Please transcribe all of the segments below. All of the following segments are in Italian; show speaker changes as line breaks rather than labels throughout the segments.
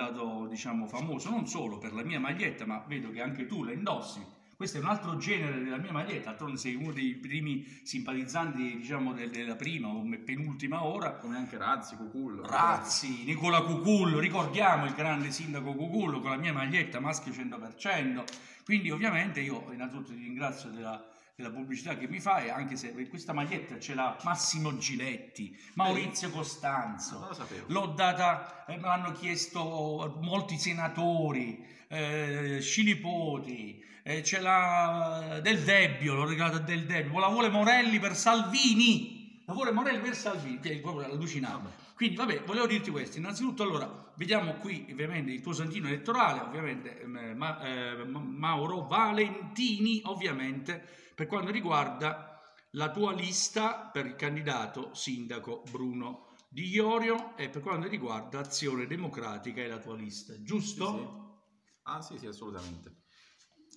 diventato diciamo famoso non solo per la mia maglietta, ma vedo che anche tu la indossi. Questo è un altro genere della mia maglietta, d'altronde sei uno dei primi simpatizzanti, diciamo, de- della prima o penultima ora.
Come anche Razzi, Cucullo.
Razzi, Nicola Cucullo, ricordiamo il grande sindaco Cucullo con la mia maglietta maschio 100%. Quindi ovviamente io innanzitutto ti ringrazio della, della pubblicità che mi fai, anche se questa maglietta ce l'ha Massimo Giletti, Maurizio Costanzo,
Non lo sapevo.
l'ho data, eh, me l'hanno chiesto molti senatori, eh, Scilipoti, eh, ce l'ha Del Debbio, l'ho regalata a Del Debbio, la vuole Morelli per Salvini, la vuole Morelli per Salvini, che è proprio allucinante. Quindi, vabbè, volevo dirti questo. Innanzitutto, allora, vediamo qui ovviamente il tuo santino elettorale, ovviamente eh, Ma- eh, Ma- Mauro Valentini, ovviamente, per quanto riguarda la tua lista per il candidato sindaco Bruno Di Iorio e per quanto riguarda Azione Democratica e la tua lista, giusto?
Sì, sì. Ah sì, sì, assolutamente.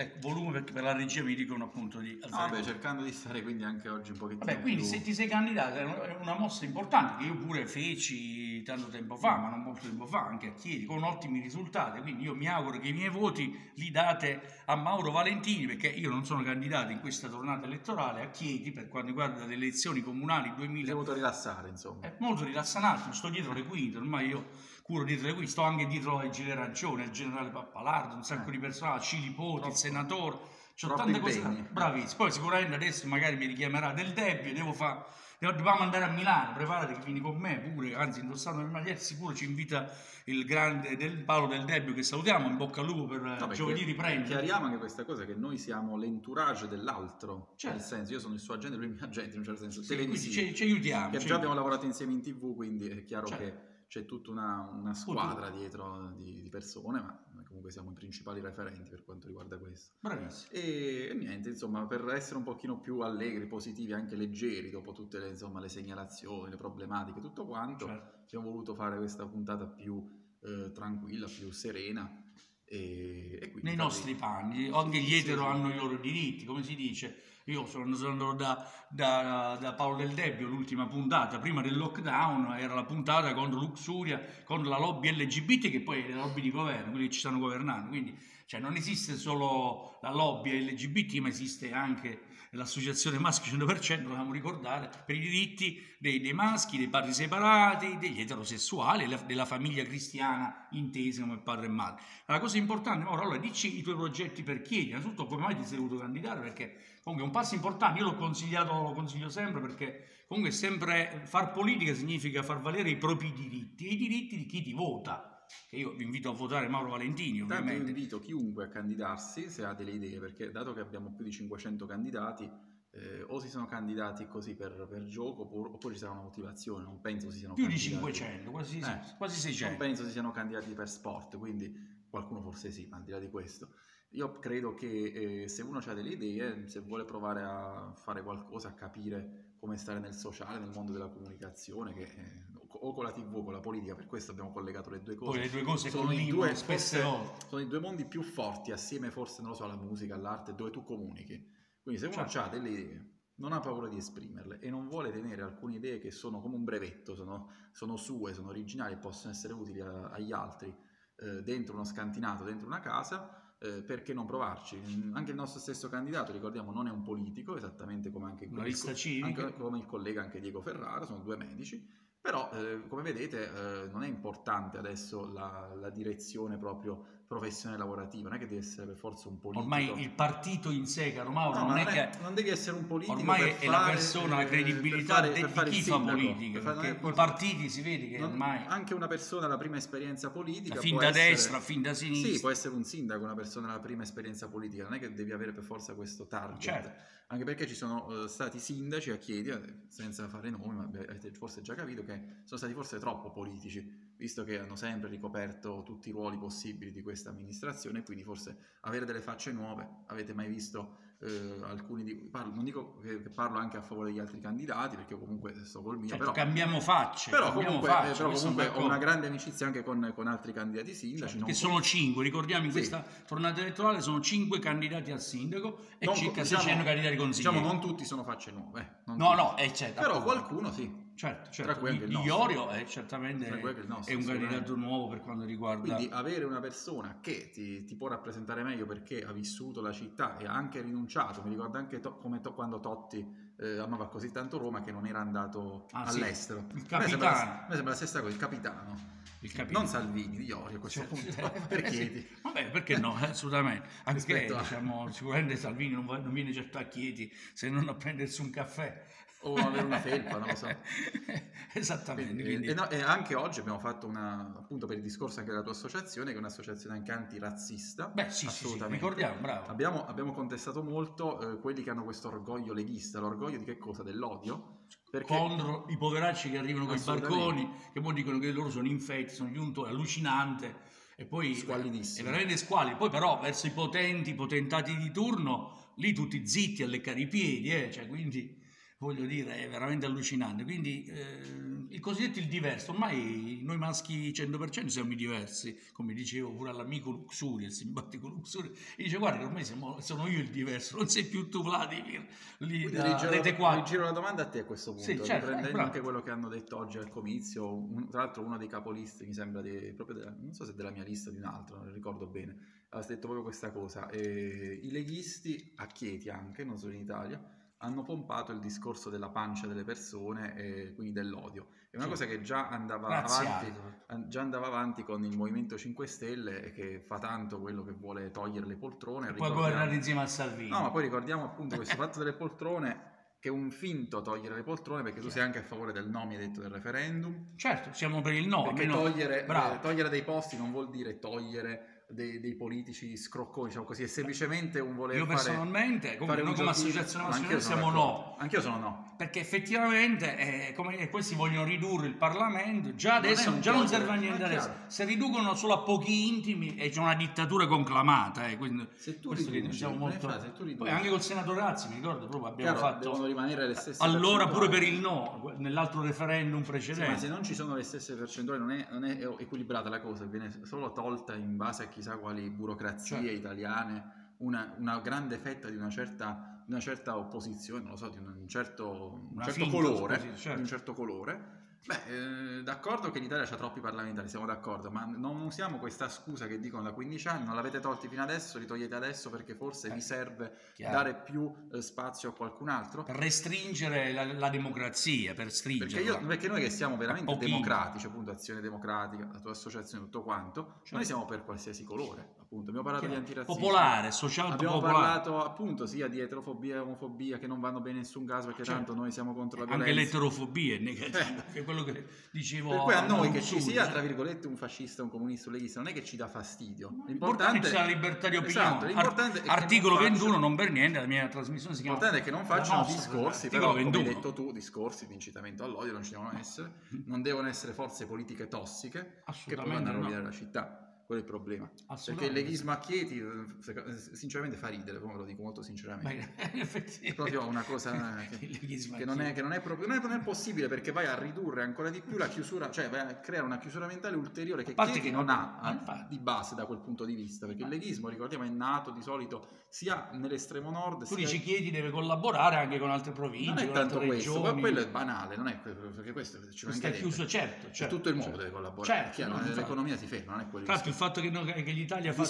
Ecco, volume perché per la regia mi dicono appunto di
No,
alzare
vabbè, cercando di stare quindi anche oggi un pochettino
Vabbè, quindi
più-
se ti sei candidato è una- è mossa importante che io pure feci tanto tempo fa, ma non molto tempo fa, anche a Chiedi, con ottimi risultati. Quindi io mi auguro che i miei voti li date a Mauro Valentini, perché io non sono candidato in questa tornata elettorale a Chiedi per quanto riguarda le elezioni comunali
Mi
2000.
hai voluto rilassare, insomma.
È molto rilassanante, non sto dietro le quinte, ormai io curo dietro le quinte, sto anche dietro ai Gile Arancione, il generale Pappalardo, un sacco
Eh.
di personaggi, Cilipoti, il senatore, c'ho tante cose,
impegni.
bravissimo. Poi sicuramente adesso magari mi richiamerà del Debbio, devo fare, dobbiamo andare a Milano, preparati che vieni con me pure, anzi indossando le magliette sicuro ci invita il grande del Paolo del Debbio che salutiamo, in bocca al lupo per
perché
giovedì riprendere.
Chiariamo anche questa cosa che noi siamo l'entourage dell'altro,
Certo.
nel senso io sono il suo agente, lui è il mio agente in un certo senso,
Sì,
televisivo.
ci, ci aiutiamo.
Che
ci
già abbiamo lavorato insieme in tv, quindi è chiaro
Certo.
che c'è tutta una, una squadra dietro di, di persone, ma noi comunque siamo i principali referenti per quanto riguarda questo.
Bravissimo.
E, e niente, insomma, per essere un pochino più allegri, positivi, anche leggeri dopo tutte le, insomma, le segnalazioni, le problematiche, tutto quanto,
Certo.
abbiamo voluto fare questa puntata più eh, tranquilla, più serena. E, e quindi
nei nostri panni, anche gli etero
sì.
hanno i loro diritti, come si dice. Io sono, sono andato da, da- da Paolo Del Debbio, l'ultima puntata, prima del lockdown, era la puntata contro Luxuria, contro la lobby LGBT, che poi è la lobby di governo, quelli che ci stanno governando. Quindi cioè, non esiste solo la lobby LGBT, ma esiste anche l'associazione Maschi 100%, dobbiamo ricordare, per i diritti dei, dei maschi, dei padri separati, degli eterosessuali, la- della famiglia cristiana intesa come padre e madre. La cosa importante, Mauro, allora dici i tuoi progetti per Chiedi, innanzitutto come mai ti sei voluto candidare, perché comunque è un passo importante, io l'ho consigliato, lo consiglio sempre, perché comunque sempre far politica significa far valere i propri diritti. I diritti di chi ti vota, che io vi invito a votare Mauro Valentini
io
ovviamente.
invito chiunque a candidarsi se ha delle idee, perché dato che abbiamo più di 500 candidati, eh, o si sono candidati così per, per gioco oppure, oppure ci sarà una motivazione, non penso si siano
Più di
candidati.
500, quasi,
Eh,
quasi
Non
600.
penso si siano candidati per sport, quindi qualcuno forse sì, ma al di là di questo. Io credo che eh, se uno ha delle idee, se vuole provare a fare qualcosa, a capire come stare nel sociale, nel mondo della comunicazione, che, eh, o con la tv o con la politica, per questo abbiamo collegato le due cose.
Poi le due cose
sono i due,
spesse volte.
sono i due mondi più forti assieme forse, non lo so, alla musica, all'arte, dove tu comunichi. Quindi se uno
Certo.
ha delle idee, non ha paura di esprimerle e non vuole tenere alcune idee che sono come un brevetto, sono, sono sue, sono originali e possono essere utili a- agli altri eh, dentro uno scantinato, dentro una casa, eh, perché non provarci? Mm, Anche il nostro stesso candidato, ricordiamo, non è un politico, esattamente come anche, il-
civica.
anche come il collega anche Diego Ferrara, sono due medici, però eh, come vedete eh, non è importante adesso la, la direzione proprio professionale lavorativa, non è che deve essere per forza un politico.
Ormai il partito in sé, caro Mauro,
No,
non
ma
è
non,
che...
non devi essere un politico
Ormai è la
fare,
persona, la credibilità
per fare-
di
fare
chi
il
fa
sindaco,
politica,
fare- non
i partiti si vede che
non-
ormai
anche una persona alla prima esperienza politica
fin da
essere-
destra, fin da sinistra,
sì, può essere un sindaco, una persona alla prima esperienza politica, non è che devi avere per forza questo target.
Certo.
Anche perché ci sono eh, stati sindaci a Chiedi, eh, senza fare nomi, ma avete forse già capito che sono stati forse troppo politici, visto che hanno sempre ricoperto tutti i ruoli possibili di questa amministrazione, quindi forse avere delle facce nuove. Avete mai visto eh, alcuni di... Parlo, non dico che, che parlo anche a favore degli altri candidati, perché comunque sto col mio,
Certo,
però...
cambiamo facce,
Però
cambiamo
comunque,
facce,
eh, però comunque ho una grande amicizia anche con, con altri candidati sindaci.
Certo, che
con-
sono cinque, ricordiamo in
Sì.
questa tornata elettorale sono cinque candidati al sindaco e
non-
circa
diciamo-
600 candidati consiglieri.
Diciamo non tutti sono facce nuove. eh,
no,
tutti.
no, eh, certo,
Però
appunto.
qualcuno sì.
Certo, certo.
Tra cui anche il nostro.
Iorio è certamente
il nostro,
è un candidato nuovo per quanto riguarda...
Quindi avere una persona che ti, ti può rappresentare meglio perché ha vissuto la città e ha anche rinunciato, mi ricordo anche to- come to- quando Totti eh, amava così tanto Roma che non era andato
Ah, sì.
all'estero.
Il
me sembra,
capitano.
a me sembra la stessa cosa, il capitano.
il capitano.
Non Salvini, Iorio a questo
Certo,
punto.
certo.
Perché?
Eh sì. Vabbè, perché no? eh, Assolutamente. Anche
a-
diciamo, sicuramente Salvini non, va- non viene certo a Chieti se non a prendersi un caffè.
O avere una felpa, non lo so.
Esattamente.
Quindi,
quindi-
e, no- e anche oggi abbiamo fatto una, appunto per il discorso anche della tua associazione, che è un'associazione anche antirazzista.
Beh, sì, sì, sì, ricordiamo, bravo.
Abbiamo, abbiamo contestato molto eh, quelli che hanno questo orgoglio leghista, l'orgoglio di che cosa? Dell'odio? Perché
contro i poveracci che arrivano con i barconi, che poi dicono che loro sono infetti, sono giunto, è allucinante. E poi è veramente squali. Poi però verso i potenti, i potentati di turno, lì tutti zitti a leccare i piedi, eh, cioè, quindi voglio dire, è veramente allucinante. Quindi eh, il cosiddetto il diverso, ormai noi maschi 100% siamo i diversi, come dicevo pure all'amico Luxuria, il simpatico Luxuria, e dice guarda ormai siamo- sono io il diverso, non sei più tu Vladimir, lì da
rigiro,
Rete 4.
rigiro la domanda a te a questo punto,
Sì, certo,
riprendendo
eh,
anche quello che hanno detto oggi al comizio, un- tra l'altro uno dei capolisti mi sembra di- proprio della, non so se della mia lista o di un altro, non ricordo bene, ha detto proprio questa cosa, eh, i leghisti a Chieti anche, non solo in Italia, hanno pompato il discorso della pancia delle persone e quindi dell'odio. È una
Sì.
cosa che già andava avanti an- già andava avanti con il Movimento 5 Stelle che fa tanto quello che vuole togliere le poltrone.
Poi governare insieme a Salvini.
No, ma poi ricordiamo appunto questo fatto delle poltrone che è un finto togliere le poltrone perché tu sei anche a favore del no, mi hai detto, del referendum.
Certo, siamo per il no,
perché
almeno
togliere, eh, togliere dei posti non vuol dire togliere dei, dei politici scrocconi, diciamo così, è semplicemente un voler
io
fare...
personalmente, come
fare
noi come associazione nazionale siamo no,
Anch'io sono no.
perché effettivamente eh, come questi vogliono ridurre il Parlamento, già
Non
adesso
un
già non serve a niente adesso, se riducono solo a pochi intimi e c'è una dittatura conclamata. eh, quindi
Se tu
questo che
riduci,
diciamo molto...
infatti, se tu riduci-
Poi anche col senatore Razzi, mi ricordo proprio, abbiamo
Chiaro,
fatto
devono rimanere le stesse
allora pure per il no, nell'altro referendum
Sì,
precedente.
ma se non ci sono le stesse percentuali non è, non è equilibrata la cosa, viene solo tolta in base a chissà quali burocrazie
Certo.
italiane, una, una grande fetta di una certa, una certa opposizione, non lo so, di un certo, un certo
finta
colore,
certo.
di un certo colore. Beh, eh, d'accordo che l'Italia ha troppi parlamentari, siamo d'accordo, ma non usiamo questa scusa che dicono da 15 anni, non l'avete tolti fino adesso, li togliete adesso perché forse
Eh,
vi serve
chiaro.
dare più eh, spazio a qualcun altro.
per restringere la, la democrazia, per stringere.
Perché, perché noi che siamo veramente democratici, appunto Azione Democratica, la tua associazione, tutto quanto,
Certo.
noi siamo per qualsiasi colore, appunto. Abbiamo parlato di antirazzismo.
popolare, social
Abbiamo
popolare.
parlato appunto sia di eterofobia e omofobia che non vanno bene in nessun caso perché
Certo.
tanto noi siamo contro la
Anche
violenza.
l'eterofobia è negativa, che è quello che dicevo
Per cui a noi che ci sia,
eh.
tra virgolette, un fascista, un comunista, un leghista, non è che ci dà fastidio.
L'importante è che ci sia la libertà di opinione.
Esatto, che
Articolo
non
21,
facciano-
non per niente, la mia trasmissione si chiama
L'importante è che non facciano
nostra,
discorsi, però come hai
21.
detto tu, discorsi di incitamento all'odio non ci devono essere, non devono essere forze politiche tossiche che poi vanno a
no.
rovinare la città. Quello è il problema. Perché il leghismo a Chieti, eh, sinceramente, fa ridere, come lo dico molto sinceramente. È proprio una cosa che, che non, è, che non è proprio non è, non è possibile perché vai a ridurre ancora di più la chiusura, cioè vai a creare una chiusura mentale ulteriore che Chieti
che
non ha eh,
infatti.
di base da quel punto di vista, perché il leghismo, ricordiamo, è nato di solito sia nell'estremo nord
Tu
sia
dici Chieti deve collaborare anche con altre province,
non è tanto questo, ma quello è banale, non è perché questo ci mancherebbe.
chiuso, certo, certo.
tutto il mondo
certo.
deve collaborare,
Certo, infatti.
l'economia si ferma, non è quello.
Il fatto che, no- che l'Italia
è
fa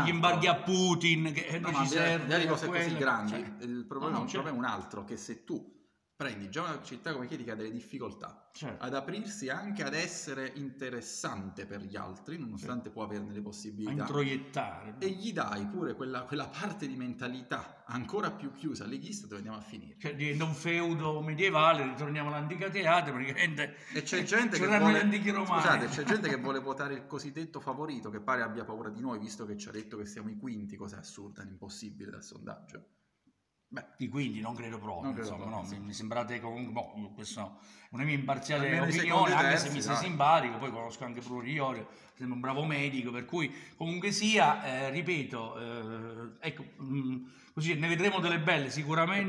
gli imbarghi a Putin, che
No, ma
ci serve
di là di cose
quello,
così grandi,
cioè,
il problema,
no,
problema è un altro, che se tu prendi già una città come Chieti che ha delle difficoltà
certo.
ad aprirsi anche ad essere interessante per gli altri, nonostante può averne le
a
possibilità,
introiettare.
e gli dai pure quella, quella parte di mentalità ancora più chiusa leghista dove andiamo a finire.
Cioè, diventa un feudo medievale, ritorniamo all'antica teatro, praticamente
E c'è gente che vuole, scusate, c'è gente che vuole votare il cosiddetto favorito, che pare abbia paura di noi, visto che ci ha detto che siamo i quinti, cosa assurda, impossibile dal sondaggio. Beh,
Di quindi non credo proprio,
Non credo
insomma,
proprio,
no,
sì.
mi, mi sembrate comunque, boh, io questo no, una mia imparziale
Almeno
opinione, anche
terzi,
se mi sei simpatico, poi conosco anche Bruno Iorio, sembra un bravo medico, per cui comunque sia, eh, ripeto, eh, ecco, mh, così ne vedremo delle belle sicuramente.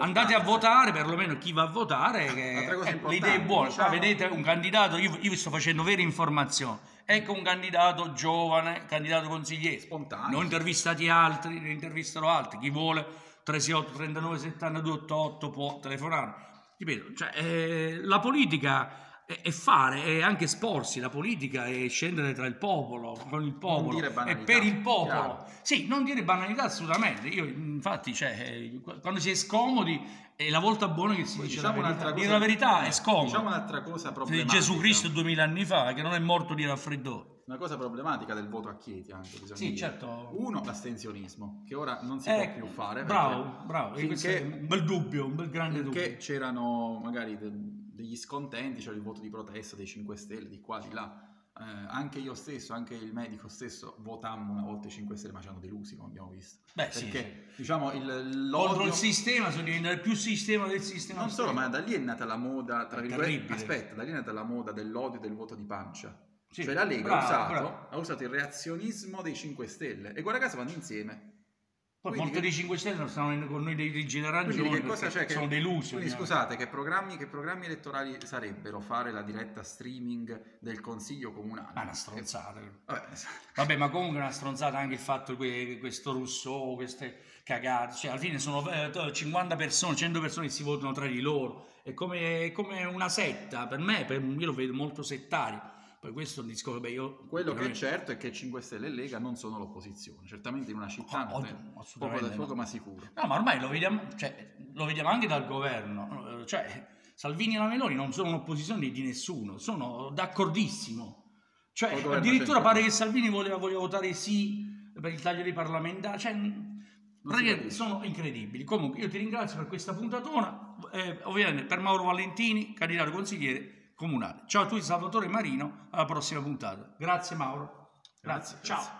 Andate a votare, perlomeno chi va a votare, che, eh, l'idea è buona,
diciamo-
Qua vedete un candidato, io, io vi sto facendo vere informazioni, ecco un candidato giovane, candidato consigliere,
Spontaneo.
ne ho intervistati altri, ne intervisterò altri, chi vuole 368 39 72 88 può telefonare. ripeto, cioè, eh, la politica è, è fare, è anche esporsi, la politica è scendere tra il popolo, con il popolo, e per il popolo.
chiaro.
Sì, non dire banalità assolutamente. Io, infatti, cioè, quando si è scomodi è la volta buona che si
Poi
dice
diciamo
la verità.
cosa-
la verità è scomodo.
Diciamo un'altra cosa
Di
problematica.
Gesù Cristo duemila anni fa, che non è morto di raffreddore.
Una cosa problematica del voto a Chieti anche, bisogna
Sì,
dire.
certo.
Uno, l'astensionismo, che ora non si
Eh,
può più fare.
Bravo,
perché
bravo.
finché-
un bel dubbio, un bel grande
Perché
dubbio.
c'erano magari de- degli scontenti, c'era il voto di protesta dei 5 Stelle, di qua, di là. Eh, anche io stesso, anche il medico stesso, votammo una volta i 5 Stelle, ma ci hanno delusi, come abbiamo visto.
Beh, sì,
Perché, diciamo, il,
sì.
l'odio...
Contro il sistema sono diventati più sistema del sistema.
Non solo, ma da lì è nata la moda, tra virgolette, aspetta, da lì è nata la moda dell'odio e del voto di pancia.
Sì,
Cioè la Lega
bravo,
ha, usato,
bravo.
ha usato il reazionismo dei 5 Stelle e guarda caso vanno insieme.
Poi
Quindi
molti
che-
dei 5 Stelle non stanno con noi dei
che cosa c'è? Che,
sono delusi.
Quindi
ovviamente.
scusate, che programmi, che programmi elettorali sarebbero fare la diretta streaming del Consiglio Comunale?
Ma è una stronzata.
Vabbè,
Vabbè, ma comunque una stronzata anche il fatto che questo Rousseau, queste cagate, cioè alla fine sono eh, 50 persone, 100 persone che si votano tra di loro, è come, è come una setta, per me, per- io lo vedo molto settario, poi questo è un discorso, beh io...
quello che è certo è che 5 Stelle e Lega non sono l'opposizione, certamente in una città
Oh,
non è
oh,
poco del fuoco
no.
ma sicuro.
No, ma ormai lo vediamo, cioè, lo vediamo anche dal governo, cioè Salvini e la Meloni non sono un'opposizione di nessuno, sono d'accordissimo. Cioè, addirittura pare che Salvini voleva, voleva votare sì per il taglio dei parlamentari, cioè, sono incredibili. Comunque io ti ringrazio per questa puntatona, eh, ovviamente per Mauro Valentini, candidato consigliere comunale. Ciao a tutti, Salvatore Marino, alla prossima puntata. Grazie Mauro. Grazie.
Grazie,
Ciao.